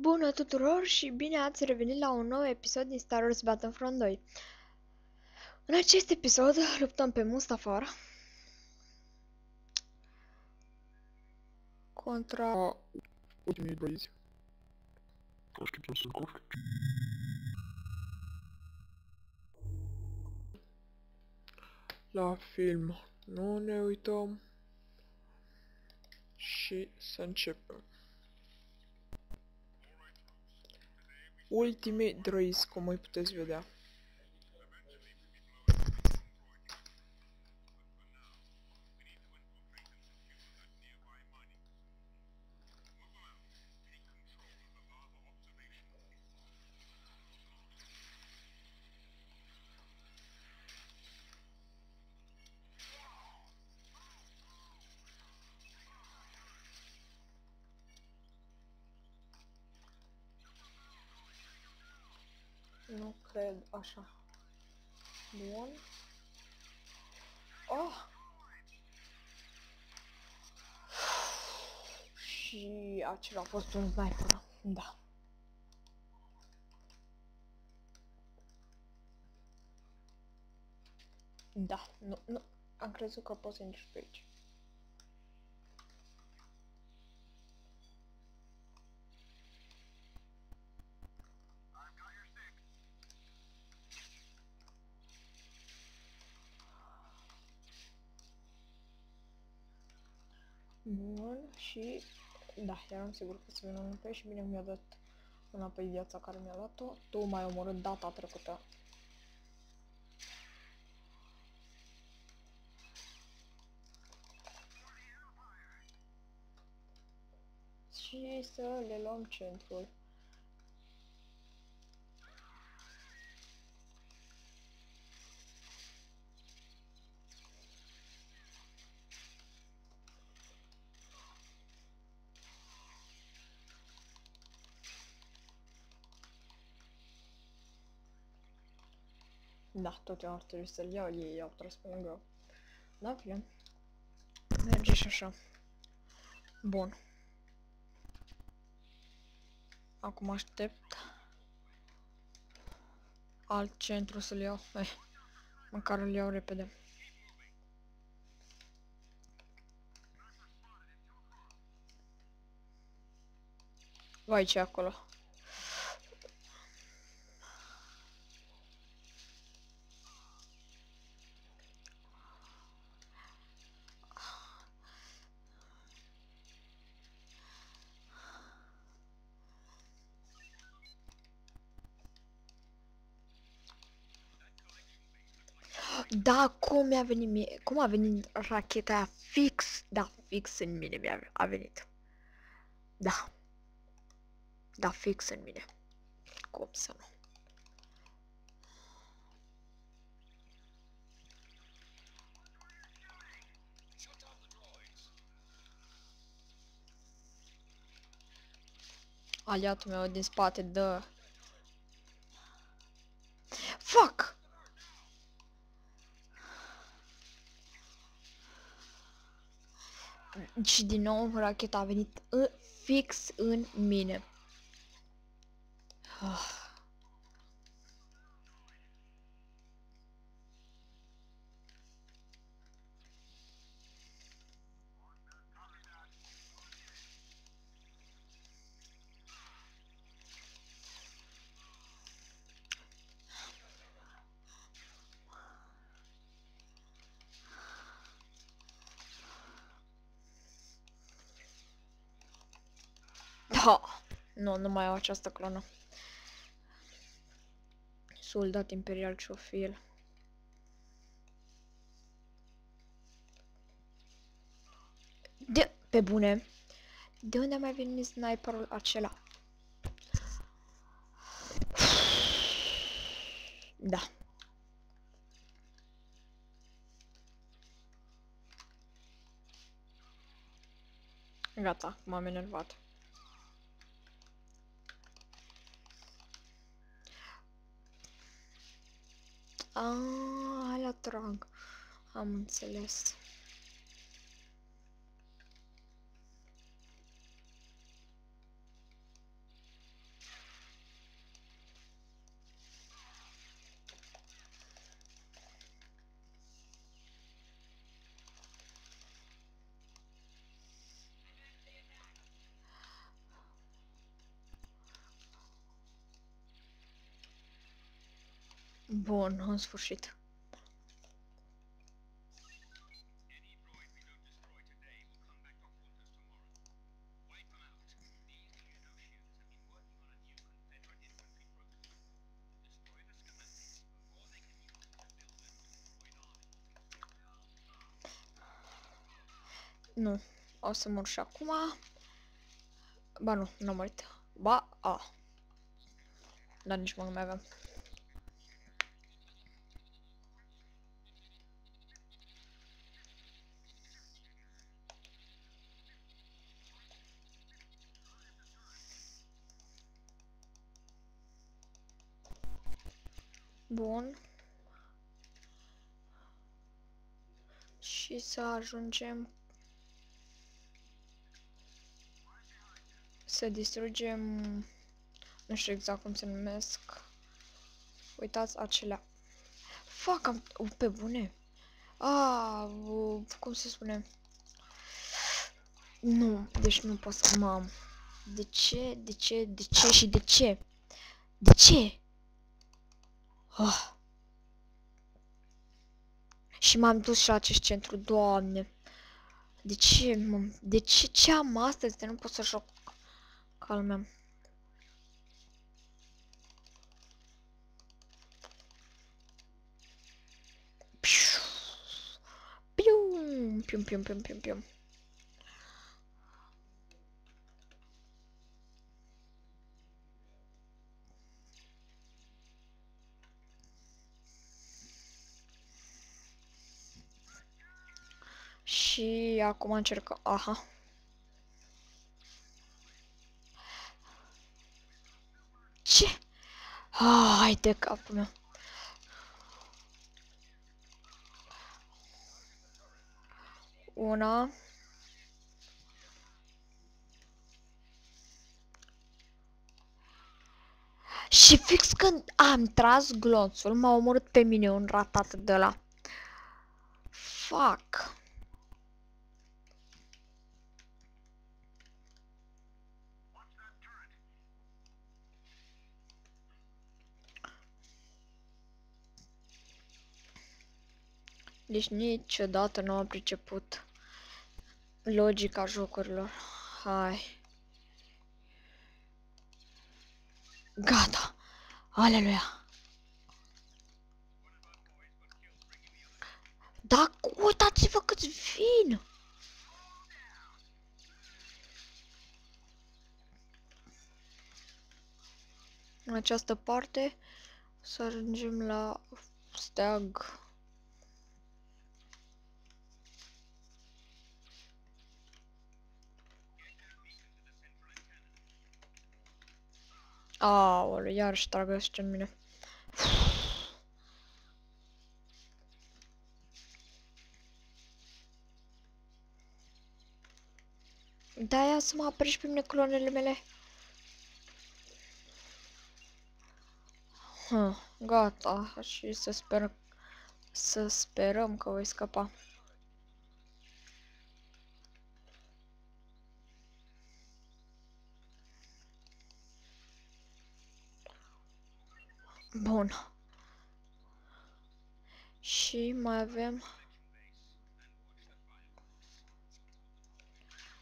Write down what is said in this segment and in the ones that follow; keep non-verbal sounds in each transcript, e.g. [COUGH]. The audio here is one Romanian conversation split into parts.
Bună tuturor și bine ați revenit la un nou episod din Star Wars Battlefront 2. În acest episod luptăm pe Mustafar contra А, ultimii băieți. Așteptăm să cofre. La film. Nu ne uităm. Și să începem. Ultimii droizi, cum îi puteți vedea. Nu cred așa. Bun. Oh! Și acela a fost un sniper. Da. Da, nu, nu. Am crezut că poți să intri pe aici. Bun, și da, eram sigur că să vină înapoi și bine mi-a dat înapoi viața care mi-a dat-o. Tu m-ai omorât data trecută. Și să le luăm centrul. Da, tot eu ar trebui să-l iau, ei au tras pe lângă. Da, bine. Merge și așa. Bun. Acum aștept alt centru să-l iau. Eh, măcar îl iau repede. Vai ce acolo. Da, cum mi-a venit mie, cum a venit racheta aia fix, da, fix în mine mi-a a venit. Da. Da, fix în mine. Cum să nu? Aliatul meu din spate dă... Fuck! Și din nou racheta a venit în, fix în mine. Ah. Da. Nu, nu mai au această clonă. Soldat imperial ce-o fi el. De, pe bune. De unde a mai venit sniperul acela? Da. Gata, m-am enervat. Ah, la trag. Am înțeles. Bun, în sfârșit. Nu, o să mor și acum. Ba nu, nu am murit. Ba, a. Dar nici mă nu mai aveam. Bun. Și să ajungem să distrugem nu știu exact cum se numesc. Uitați acelea. Fac am pe bune. A cum se spune? Nu deci nu pot să mam de ce de ce de ce și de ce? De ce oh. și m-am dus și la acest centru doamne de ce, mă, de ce, ce am astăzi de nu pot să joc Calmem. Pium, pium, pium, pium, pium, pium. Și acum încercăm... Aha. Ce? Ah, hai de capul meu. Una. Și fix când am tras glonțul, m-a omorât pe mine un ratat de la. Fuck. Deci niciodată nu am priceput logica jocurilor. Hai. Gata. Aleluia. Da, uitați-vă câți vin! În această parte să ajungem la steag. Aoleu, iarăși tragăște în mine. Da, ia să mă apreși pe mine clonele mele. Huh, gata, și să sper să sperăm că voi scăpa. Bun. Și mai avem...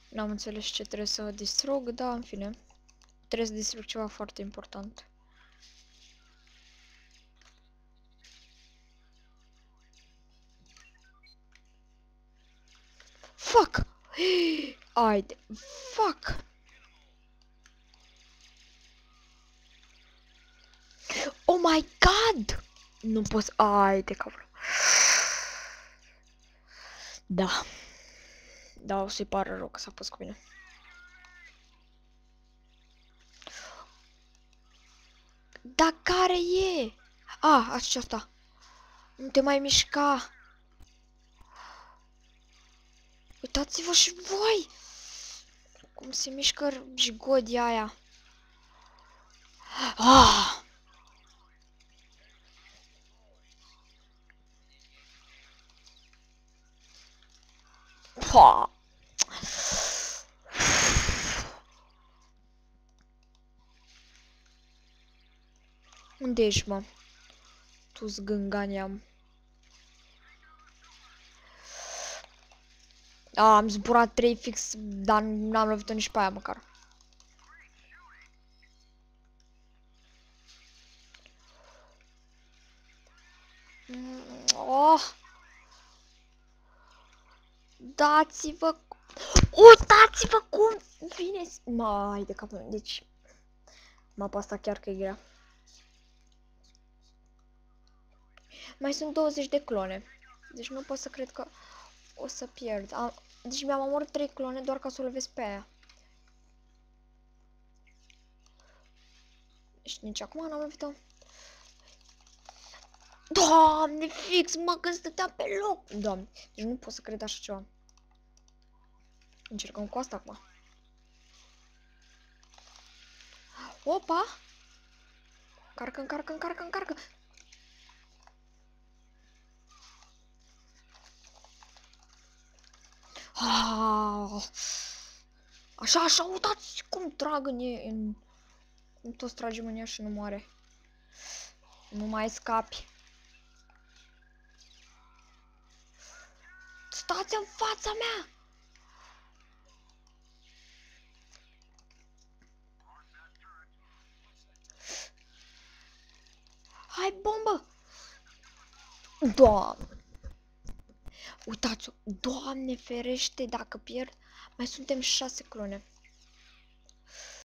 N-am înțeles ce trebuie să distrug, da, în fine. Trebuie să distrug ceva foarte important. Fuck! [GASPS] Haide! Fuck! Oh my god! Nu pot să... Ai de capul. Da. Da, o să-i pară rău că s-a pus cu mine. Dar care e? A, ah, aceasta. Nu te mai mișca. Uitați-vă și voi! Cum se mișcă jigodia aia. Ah! Pa! Unde ești, mă? Tu zgângania. A, am zburat 3 fix, dar n-am lovit-o nici pe aia măcar. Dați-vă... Uitați-vă cum vine... Mai de capul meu, deci... Mapa asta chiar că e grea. Mai sunt 20 de clone. Deci nu pot să cred că o să pierd. Am... Deci mi-am omorât 3 clone doar ca să o lovesc pe aia. Și nici acum n-am lovit-o. Doamne, fix, mă, când stăteam pe loc. Doamne, deci nu pot să cred așa ceva. Încercăm cu asta acum. Opa! Carcă, încarcă, încarcă, încarcă. Ah! Așa, așa, uitați cum trag în ei, în... Cum toți tragem în ea și nu moare. Nu mai scapi. Stați în fața mea! Hai, bombă! Doamne! Uitați-o! Doamne ferește, dacă pierd, mai suntem șase clone.